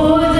toda